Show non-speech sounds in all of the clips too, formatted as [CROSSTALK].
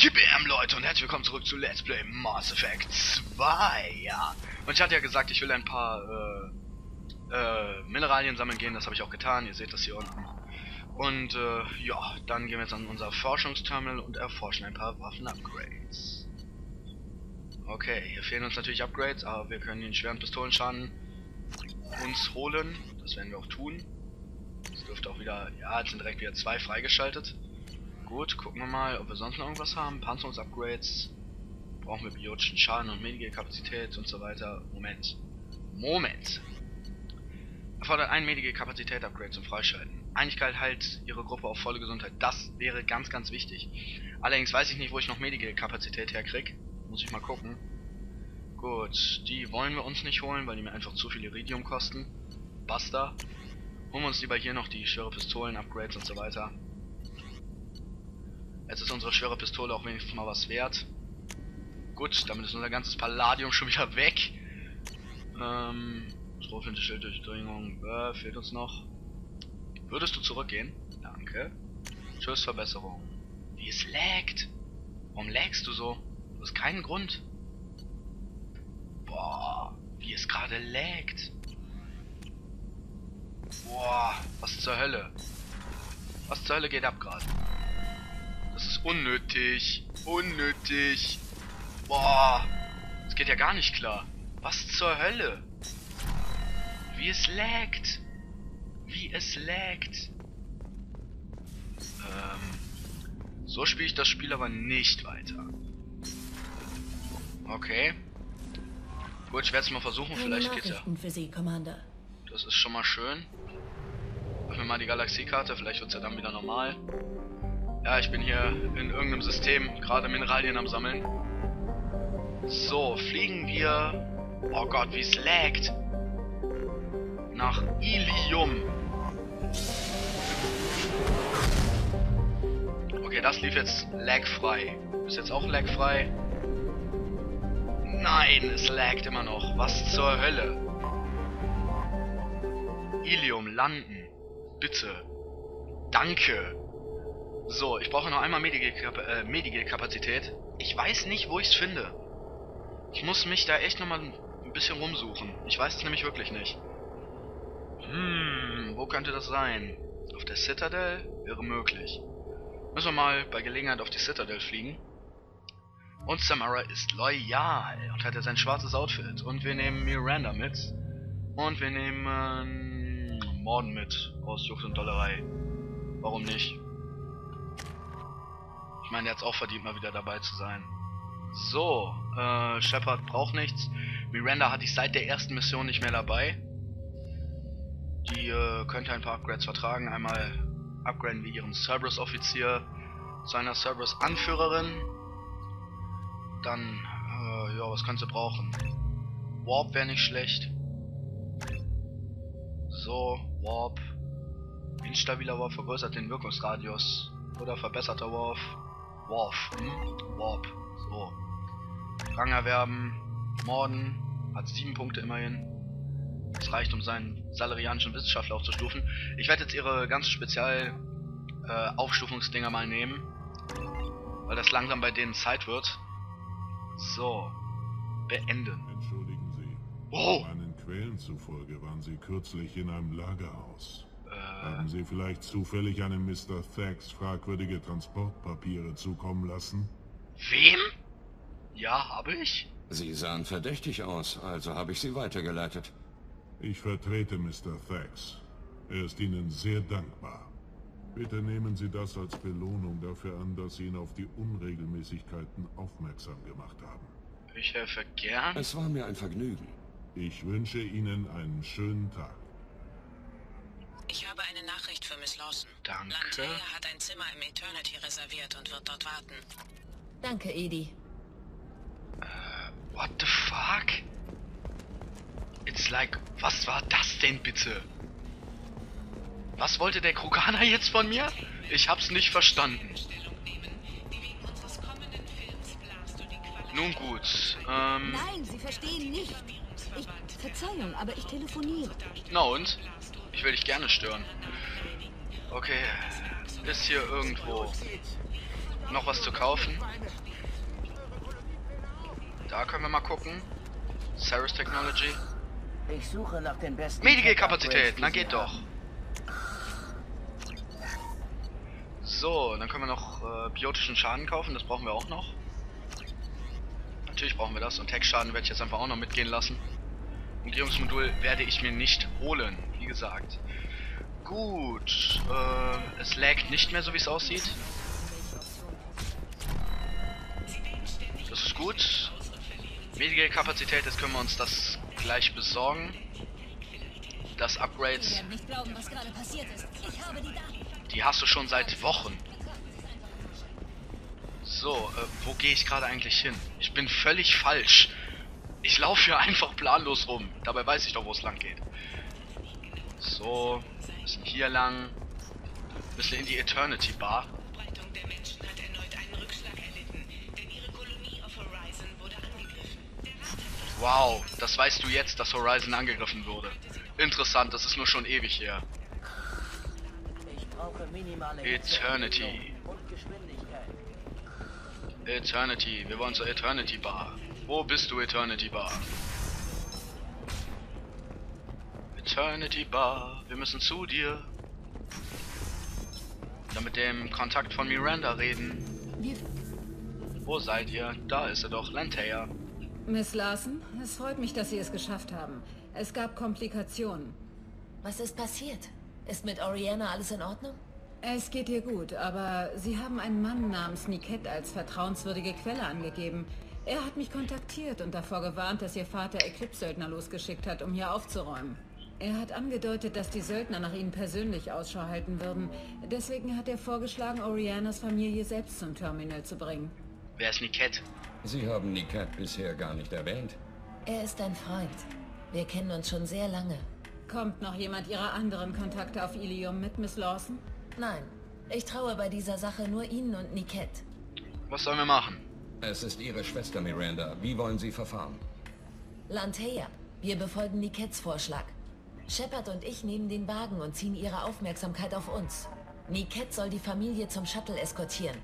GBM Leute und herzlich willkommen zurück zu Let's Play Mass Effect 2, ja. Und ich hatte ja gesagt, ich will ein paar äh, äh, Mineralien sammeln gehen, das habe ich auch getan, ihr seht das hier unten. Und äh, ja, dann gehen wir jetzt an unser Forschungsterminal und erforschen ein paar Waffen-Upgrades. Okay, hier fehlen uns natürlich Upgrades, aber wir können den schweren Pistolenschaden uns holen. Das werden wir auch tun. Es dürfte auch wieder, ja, jetzt sind direkt wieder zwei freigeschaltet. Gut, gucken wir mal, ob wir sonst noch irgendwas haben. Panzerungsupgrades. Brauchen wir biotischen Schaden und Medige-Kapazität und so weiter. Moment. Moment. Erfordert ein Medige-Kapazität-Upgrade zum Freischalten. Einigkeit halt ihre Gruppe auf volle Gesundheit. Das wäre ganz, ganz wichtig. Allerdings weiß ich nicht, wo ich noch Medige-Kapazität herkrieg. Muss ich mal gucken. Gut, die wollen wir uns nicht holen, weil die mir einfach zu viel Iridium kosten. Basta. Holen wir uns lieber hier noch die schwere Pistolen-Upgrades und so weiter. Jetzt ist unsere schwere Pistole auch wenigstens mal was wert. Gut, damit ist unser ganzes Palladium schon wieder weg. Ähm, Strohflinte, Schilddurchdringung, äh, fehlt uns noch. Würdest du zurückgehen? Danke. Tschüss, Verbesserung. Wie es laggt. Warum lagst du so? Du hast keinen Grund. Boah, wie es gerade laggt. Boah, was zur Hölle? Was zur Hölle geht ab gerade? Ist unnötig. Unnötig. Boah. Das geht ja gar nicht klar. Was zur Hölle? Wie es laggt. Wie es laggt. Ähm. So spiele ich das Spiel aber nicht weiter. Okay. Gut, ich werde es mal versuchen. Keine Vielleicht geht's ja. für Sie, Commander. Das ist schon mal schön. Öffnen wir mal die Galaxiekarte. Vielleicht wird's ja dann wieder normal. Ja, ich bin hier in irgendeinem System, gerade Mineralien am Sammeln. So, fliegen wir... Oh Gott, wie es laggt. Nach Ilium. Okay, das lief jetzt lagfrei. Ist jetzt auch lagfrei? Nein, es laggt immer noch. Was zur Hölle? Ilium, landen. Bitte. Danke. So, ich brauche noch einmal äh, Medigel-Kapazität. Ich weiß nicht, wo ich es finde. Ich muss mich da echt nochmal ein bisschen rumsuchen. Ich weiß es nämlich wirklich nicht. Hm, wo könnte das sein? Auf der Citadel? Wäre möglich. Müssen wir mal bei Gelegenheit auf die Citadel fliegen. Und Samara ist loyal und hat jetzt ein schwarzes Outfit. Und wir nehmen Miranda mit. Und wir nehmen äh, Morden mit aus Jux und Dollerei. Warum nicht? Ich meine, er hat auch verdient, mal wieder dabei zu sein. So, äh, Shepard braucht nichts. Miranda hatte ich seit der ersten Mission nicht mehr dabei. Die äh, könnte ein paar Upgrades vertragen. Einmal upgraden wir ihren Cerberus-Offizier zu einer Cerberus-Anführerin. Dann, äh, ja, was könnte sie brauchen? Warp wäre nicht schlecht. So, Warp. Instabiler Warp vergrößert den Wirkungsradius. Oder verbesserter Warp. Warp. Hm? Warp. So. Rang erwerben. Morden. Hat sieben Punkte immerhin. Das reicht, um seinen salarianischen Wissenschaftler aufzustufen. Ich werde jetzt ihre ganzen Spezial äh, Aufstufungsdinger mal nehmen. Weil das langsam bei denen Zeit wird. So. Beenden. Entschuldigen Sie. Oh! Meinen Quellen zufolge waren Sie kürzlich in einem Lagerhaus. Haben Sie vielleicht zufällig einem Mr. Thax fragwürdige Transportpapiere zukommen lassen? wem? Ja, habe ich? Sie sahen verdächtig aus, also habe ich sie weitergeleitet. Ich vertrete Mr. Thax. Er ist Ihnen sehr dankbar. Bitte nehmen Sie das als Belohnung dafür an, dass Sie ihn auf die Unregelmäßigkeiten aufmerksam gemacht haben. Ich helfe gern. Es war mir ein Vergnügen. Ich wünsche Ihnen einen schönen Tag. Ich habe eine Nachricht für Miss Lawson. Danke. Lantea hat ein Zimmer im Eternity reserviert und wird dort warten. Danke, Edie. What the fuck? It's like, was war das denn bitte? Was wollte der Kroganer jetzt von mir? Ich hab's nicht verstanden. Nun gut, ähm, Nein, Sie verstehen nicht. Ich, Verzeihung, aber ich telefoniere. na und? Ich will dich gerne stören. Okay, ist hier irgendwo. noch was zu kaufen. Da können wir mal gucken. Ceres Technology. Ich suche nach den besten. Medical-Kapazität, na Upgrades, die geht doch. So, dann können wir noch äh, biotischen Schaden kaufen, das brauchen wir auch noch. Natürlich brauchen wir das und Tech-Schaden werde ich jetzt einfach auch noch mitgehen lassen. Umgehungsmodul werde ich mir nicht holen, wie gesagt. Gut, äh, es laggt nicht mehr so wie es aussieht. Das ist gut. Medical-Kapazität, jetzt können wir uns das gleich besorgen. Das Upgrades, die hast du schon seit Wochen. So, äh, wo gehe ich gerade eigentlich hin? Ich bin völlig falsch. Ich laufe hier [LAUGHS] einfach planlos rum. Dabei weiß ich doch, wo es lang geht. So, bisschen hier lang. Bisschen in die Eternity Bar. Wow, das weißt du jetzt, dass Horizon angegriffen wurde. Interessant, das ist nur schon ewig her. Eternity. Eternity, wir wollen zur Eternity Bar. Wo bist du, Eternity Bar? Eternity Bar, wir müssen zu dir. Dann mit dem Kontakt von Miranda reden. Wir Wo seid ihr? Da ist er doch, Lantea. Miss Larson, es freut mich, dass Sie es geschafft haben. Es gab Komplikationen. Was ist passiert? Ist mit Oriana alles in Ordnung? Es geht ihr gut, aber Sie haben einen Mann namens Niket als vertrauenswürdige Quelle angegeben. Er hat mich kontaktiert und davor gewarnt, dass Ihr Vater Eclipse-Söldner losgeschickt hat, um hier aufzuräumen. Er hat angedeutet, dass die Söldner nach Ihnen persönlich Ausschau halten würden. Deswegen hat er vorgeschlagen, Orianas Familie selbst zum Terminal zu bringen. Wer ist Niket? Sie haben Nikat bisher gar nicht erwähnt. Er ist ein Freund. Wir kennen uns schon sehr lange. Kommt noch jemand Ihrer anderen Kontakte auf Ilium mit, Miss Lawson? Nein, ich traue bei dieser Sache nur Ihnen und Niket. Was sollen wir machen? Es ist Ihre Schwester Miranda. Wie wollen Sie verfahren? Lantea, wir befolgen Nikets Vorschlag. Shepard und ich nehmen den Wagen und ziehen ihre Aufmerksamkeit auf uns. Niket soll die Familie zum Shuttle eskortieren.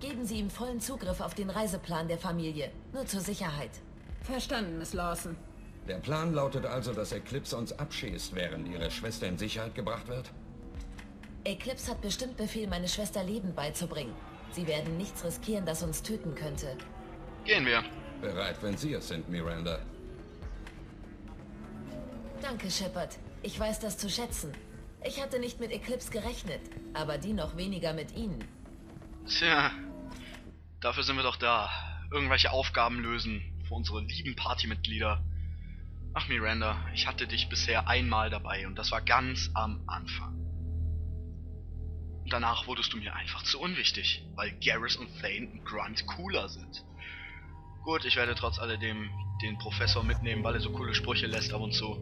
Geben Sie ihm vollen Zugriff auf den Reiseplan der Familie, nur zur Sicherheit. Verstanden, Miss Lawson. Der Plan lautet also, dass Eclipse uns abschießt, während Ihre Schwester in Sicherheit gebracht wird? Eclipse hat bestimmt Befehl, meine Schwester Leben beizubringen. Sie werden nichts riskieren, das uns töten könnte. Gehen wir. Bereit, wenn Sie es sind, Miranda. Danke, Shepard. Ich weiß das zu schätzen. Ich hatte nicht mit Eclipse gerechnet, aber die noch weniger mit Ihnen. Tja, dafür sind wir doch da. Irgendwelche Aufgaben lösen für unsere lieben Partymitglieder. Ach Miranda, ich hatte dich bisher einmal dabei und das war ganz am Anfang. Und danach wurdest du mir einfach zu unwichtig, weil Garrus und Thane und Grunt cooler sind. Gut, ich werde trotz alledem den Professor mitnehmen, weil er so coole Sprüche lässt ab und zu.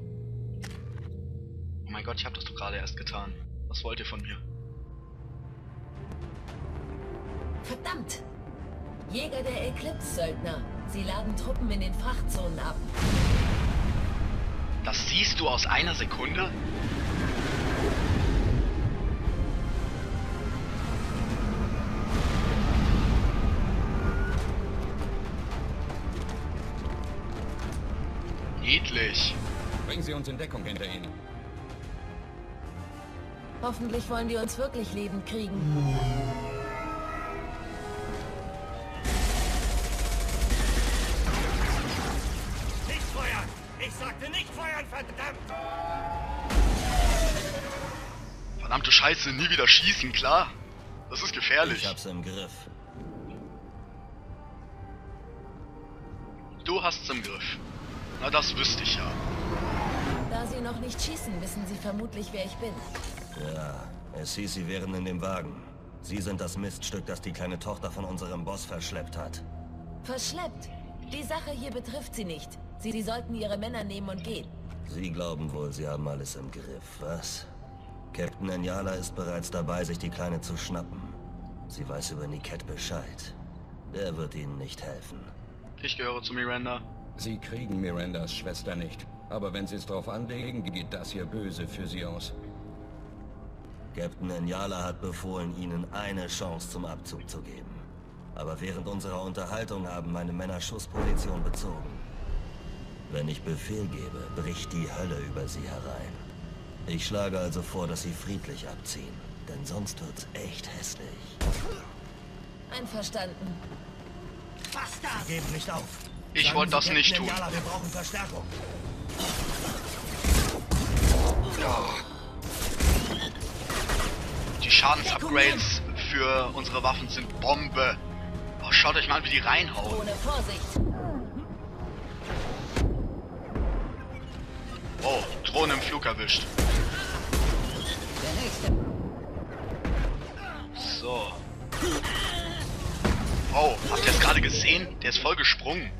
Oh mein Gott, ich habe das doch gerade erst getan. Was wollt ihr von mir? Verdammt! Jäger der Eclipse-Söldner. Sie laden Truppen in den Frachtzonen ab. Das siehst du aus einer Sekunde? Uns in Deckung hinter Ihnen. Hoffentlich wollen die uns wirklich lebend kriegen. Nicht feuern! Ich sagte nicht feuern, verdammt! Verdammte Scheiße, nie wieder schießen, klar. Das ist gefährlich. Ich hab's im Griff. Du hast's im Griff. Na, das wüsste ich ja. Noch nicht schießen, wissen sie vermutlich, wer ich bin. Ja, es hieß, sie wären in dem Wagen. Sie sind das Miststück, das die kleine Tochter von unserem Boss verschleppt hat. Verschleppt. Die Sache hier betrifft sie nicht. Sie, sie sollten ihre Männer nehmen und gehen. Sie glauben wohl, sie haben alles im Griff, was? Captain Enyala ist bereits dabei, sich die Kleine zu schnappen. Sie weiß über Niket Bescheid. Der wird ihnen nicht helfen. Ich gehöre zu Miranda. Sie kriegen Mirandas Schwester nicht. Aber wenn Sie es drauf anlegen, geht das hier böse für Sie aus. Captain Enyala hat befohlen, ihnen eine Chance zum Abzug zu geben. aber während unserer Unterhaltung haben meine Männer Schussposition bezogen. Wenn ich Befehl gebe, bricht die Hölle über sie herein. Ich schlage also vor, dass sie friedlich abziehen, denn sonst wird's echt hässlich. Einverstanden. Sie geben nicht auf. Ich wollte das nicht Captain tun. Yala, wir brauchen Verstärkung. Die Schadensupgrades für unsere Waffen sind Bombe. Oh, schaut euch mal an, wie die reinhauen. Ohne Vorsicht. Oh, Drohne im Flug erwischt. Der nächste. So. Oh, habt ihr das gerade gesehen? Der ist voll gesprungen.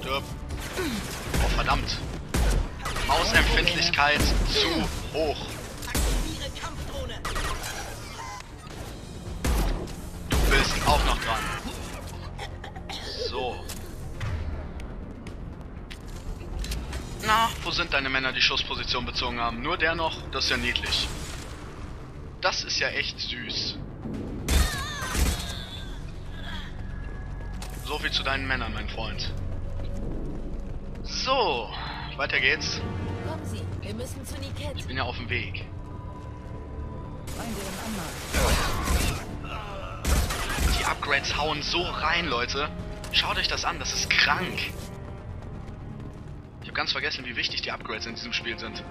Stirb. Oh, verdammt. Mausempfindlichkeit zu hoch. Du bist auch noch dran. So. Na, wo sind deine Männer, die Schussposition bezogen haben? Nur der noch? Das ist ja niedlich. Das ist ja echt süß. So viel zu deinen Männern, mein Freund. So, weiter geht's. Kommen Sie, wir müssen zu Niket. Ich bin ja auf dem Weg. Die Upgrades hauen so rein, Leute. Schaut euch das an, das ist krank. Ich habe ganz vergessen, wie wichtig die Upgrades in diesem Spiel sind.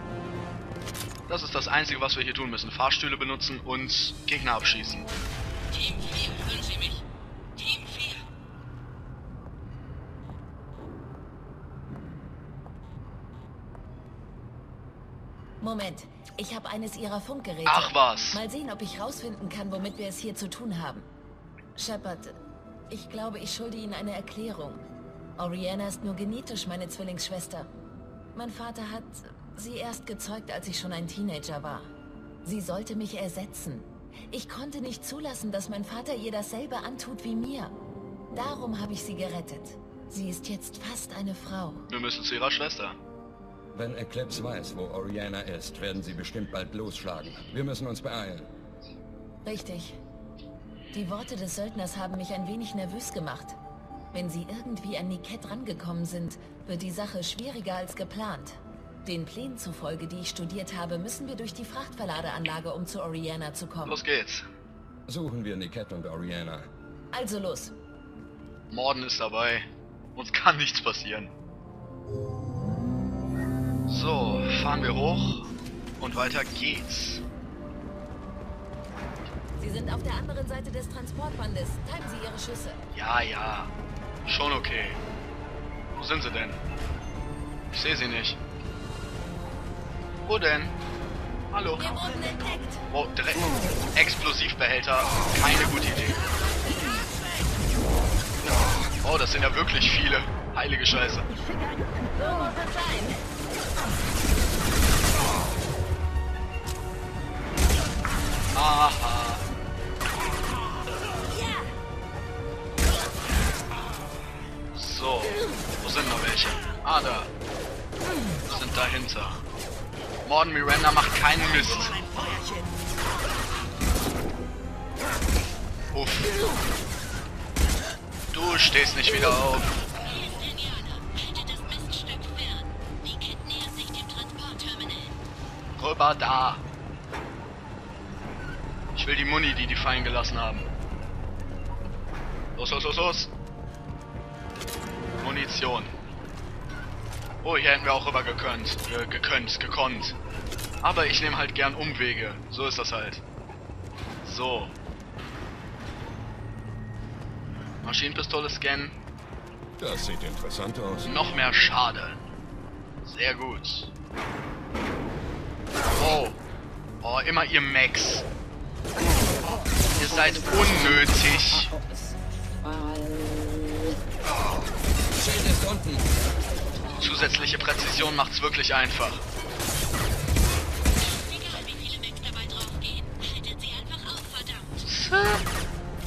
Das ist das Einzige, was wir hier tun müssen. Fahrstühle benutzen und Gegner abschießen. Team 4, hören Sie mich? Team 4. Moment, ich habe eines Ihrer Funkgeräte. Ach was. Mal sehen, ob ich rausfinden kann, womit wir es hier zu tun haben. Shepard, ich glaube, ich schulde Ihnen eine Erklärung. Oriana ist nur genetisch meine Zwillingsschwester. Mein Vater hat sie erst gezeugt, als ich schon ein Teenager war. Sie sollte mich ersetzen. Ich konnte nicht zulassen, dass mein Vater ihr dasselbe antut wie mir. Darum habe ich sie gerettet. Sie ist jetzt fast eine Frau. Wir müssen zu ihrer Schwester. Wenn Eclipse weiß, wo Oriana ist, werden sie bestimmt bald losschlagen. Wir müssen uns beeilen. Richtig. Die Worte des Söldners haben mich ein wenig nervös gemacht. Wenn sie irgendwie an Niket rangekommen sind, wird die Sache schwieriger als geplant. Den Plänen zufolge, die ich studiert habe, müssen wir durch die Frachtverladeanlage, um zu Oriana zu kommen. Los geht's. Suchen wir Niket und Oriana. Also los. Morden ist dabei. Uns kann nichts passieren. So, fahren wir hoch und weiter geht's. Sie sind auf der anderen Seite des Transportbandes. Teilen Sie Ihre Schüsse. Ja, ja. Schon okay. Wo sind sie denn? Ich sehe sie nicht. Wo denn? Hallo? Wir wurden entdeckt. Oh, direkt. Explosivbehälter. Keine gute Idee. Oh, das sind ja wirklich viele. Heilige Scheiße. So muss es sein. Aha. So, wo sind noch welche? Ah, da. Sind dahinter. Morden Miranda macht keinen Mist. Uff. Du stehst nicht wieder auf. Rüber da. Ich will die Muni, die die fallen gelassen haben. Los, los, los, los. Munition. Oh, hier hätten wir auch rüber gekönnt. Äh, gekönnt, gekonnt. Aber ich nehme halt gern Umwege. So ist das halt. So. Maschinenpistole scannen. Das sieht interessant aus. Noch mehr Schade. Sehr gut. Oh. Oh, immer ihr Max. Ihr seid unnötig. Zusätzliche Präzision macht's wirklich einfach.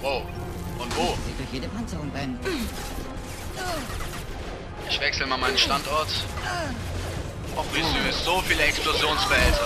Wow. Und wo? Ich wechsle mal meinen Standort. Wie süß. So viele Explosionsbehälter.